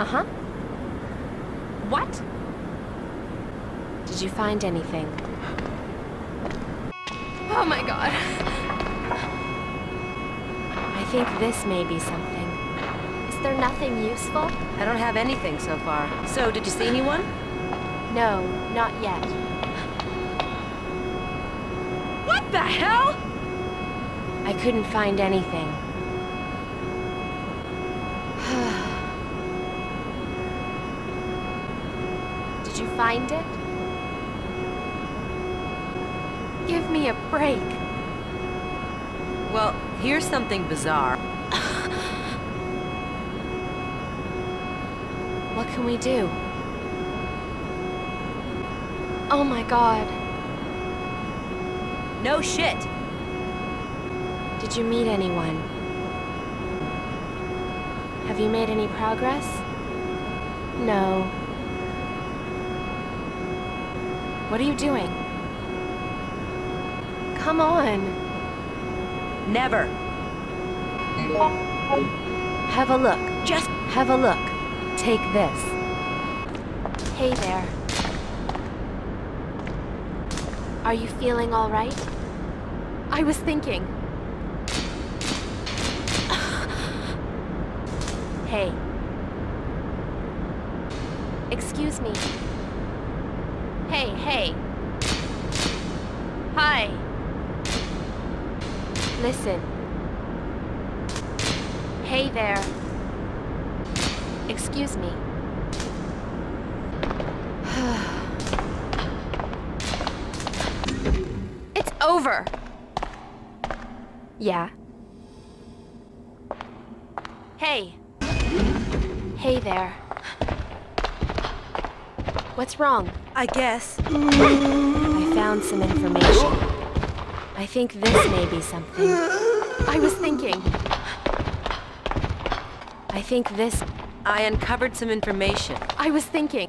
Uh-huh. What? Did you find anything? Oh my god. I think this may be something. Is there nothing useful? I don't have anything so far. So, did you see anyone? No, not yet. What the hell? I couldn't find anything. Find it? Give me a break. Well, here's something bizarre. What can we do? Oh my god. No shit. Did you meet anyone? Have you made any progress? No. What are you doing? Come on. Never. Have a look. Just have a look. Take this. Hey there. Are you feeling all right? I was thinking. hey. Excuse me. Hey, hey. Hi. Listen. Hey there. Excuse me. it's over. Yeah. Hey. Hey there. What's wrong? I guess. I found some information. I think this may be something. I was thinking. I think this. I uncovered some information. I was thinking.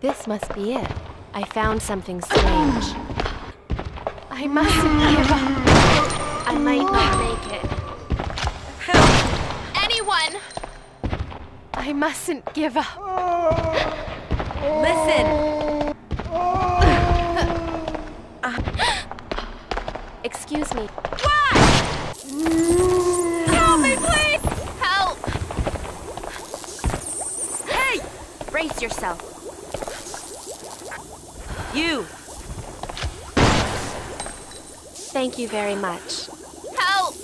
This must be it. I found something strange. I mustn't give up. I might not make it. Help! Anyone! I mustn't give up. Listen! Excuse me. What? Help me, please! Help! Hey! Brace yourself. You! Thank you very much. Help!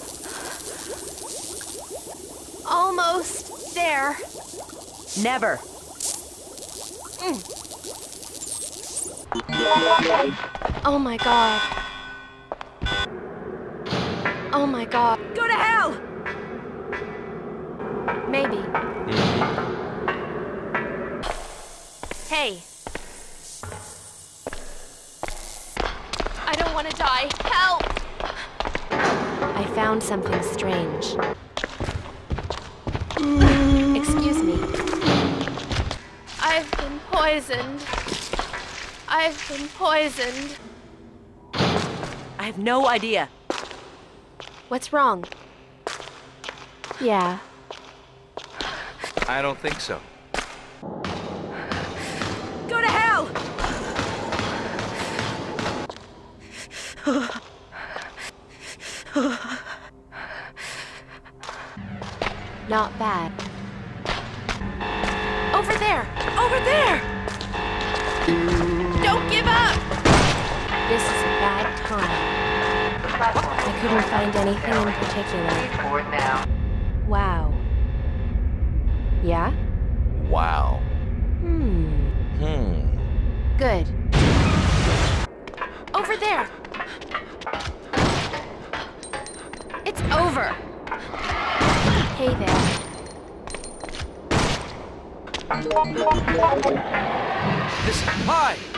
Almost there. Never. Mm. Oh my god. Oh my god. Go to hell! Maybe. Hey. I don't want to die. Help! I found something strange. Excuse me. I've been poisoned. I've been poisoned. I have no idea. What's wrong? Yeah. I don't think so. Go to hell! Not bad. Over there! Over there! Don't give up! This is a bad time. I couldn't find anything in particular. Wow. Yeah? Wow. Hmm. Hmm. Good. Over there! It's over! Hey there. This. Hi!